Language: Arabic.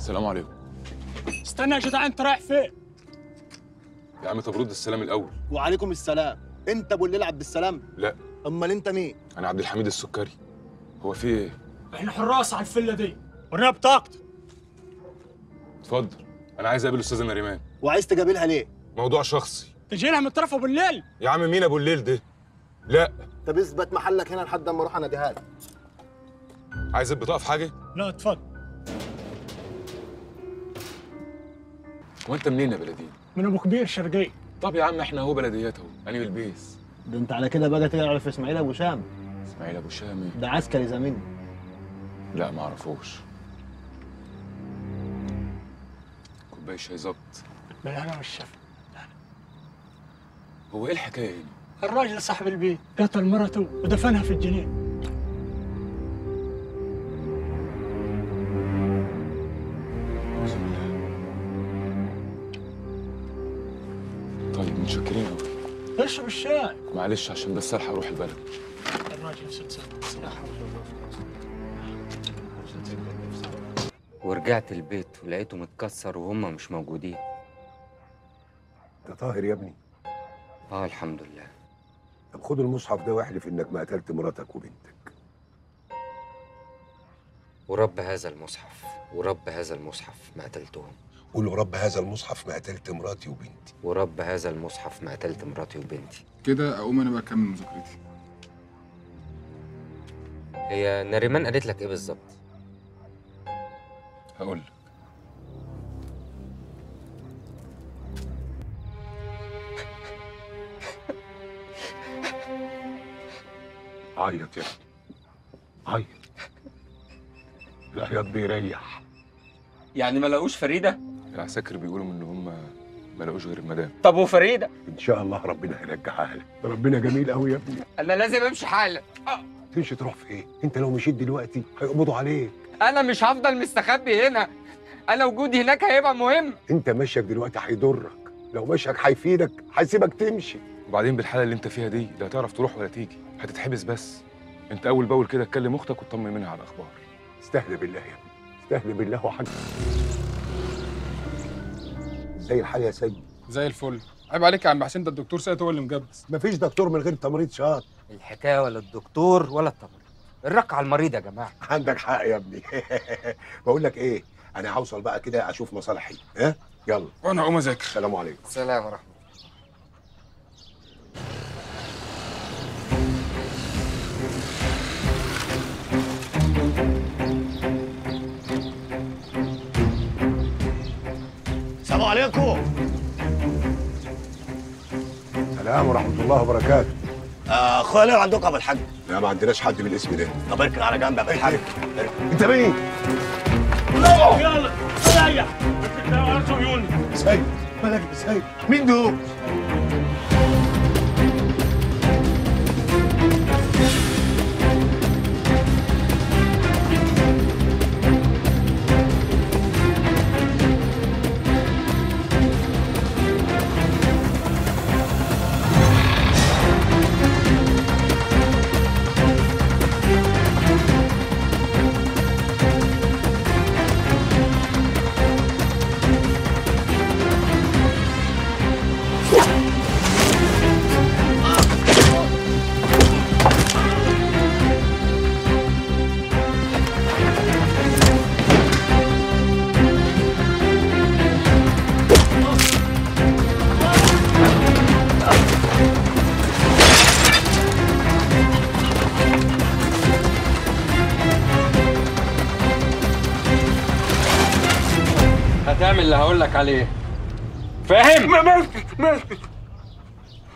السلام عليكم. استنى يا جدع انت رايح فين؟ يا عم طب رد السلام الأول. وعليكم السلام. انت ابو الليل عبد السلام لا. أمال انت مين؟ أنا عبد الحميد السكري. هو في إيه؟ إحنا حراس على الفيلا دي. ورينا بطاقتك. اتفضل. أنا عايز أقابل استاذه نريمان. وعايز تقابلها ليه؟ موضوع شخصي. تجي لها مترفه بالليل يا عم مين أبو الليل ده؟ لا. طب اثبت محلك هنا لحد اما أروح اناديها لك عايز البطاقه في حاجة؟ لا اتفضل. هو انت منين يا بلدي؟ من أبو كبير شرقي. طب يا عم إحنا أهو بلديات اهو أنا بالبيس ده أنت على كده بقى تعرف إسماعيل أبو شام إسماعيل أبو شامي؟ ده عسكري زميلي لا ما أعرفوش. كوباية شاي ظبط. بالهنا والشفا. هو إيه الحكاية هنا؟ الراجل صاحب البيت قتل مرته ودفنها في الجنين. متشكرين قوي اشرب الشاي معلش عشان بس ألحق أروح البلد. الراجل ست ورجعت البيت ولقيته متكسر وهم مش موجودين. أنت طاهر يا ابني؟ آه الحمد لله. طب خد المصحف ده واحلف إنك ما قتلت مراتك وبنتك. ورب هذا المصحف ورب هذا المصحف ما قتلتهم. قول له رب هذا المصحف ما قتلت مراتي وبنتي. ورب هذا المصحف ما قتلت مراتي وبنتي. كده أقوم أنا بقى أكمل مذاكرتي. هي نريمان قالت لك إيه بالظبط؟ هقول لك. عيط يا ابني. عيط. العياط بيريح يعني ما لقوش فريدة؟ العساكر بيقولوا ان هم ما لقوش غير المدام. طب وفريدة؟ إن شاء الله ربنا هيرجعها لك ربنا جميل قوي يا ابني. أنا لازم أمشي حالا. تمشي تروح فين أنت لو مشيت دلوقتي هيقبضوا عليك. أنا مش هفضل مستخبي هنا. أنا وجودي هناك هيبقى مهم. أنت مشيك دلوقتي هيضرك. لو مشيك هيفيدك هيسيبك تمشي. وبعدين بالحالة اللي أنت فيها دي لا هتعرف تروح ولا تيجي. هتتحبس بس. أنت أول بأول كده تكلم أختك وتطمن منها على الأخبار. استهدى بالله يا ابني. استهدى بالله وحد زي الحال يا سيد زي الفل. عيب عليك يا عم حسين ده الدكتور سيد هو اللي مجبس. مفيش دكتور من غير تمريض شاط الحكاية ولا الدكتور ولا التمريض. الرق على المريض يا جماعة. عندك حق يا ابني. بقول لك إيه أنا هوصل بقى كده أشوف مصالحي. ها؟ يلا. وأنا اقوم أذاكر. السلام عليكم. سلام ورحمة السلام عليكم. السلام ورحمة الله وبركاته. آه أخويا عندكم أبو الحاج؟ لا ما عندناش حد بالاسم ده. طب اركن على جنب يا ابو الحاج انت مين؟ يلا عيوني سيد مالك يا سيد مين دول؟ هتعمل اللي هقول لك عليه فاهم؟ ماسك ماسك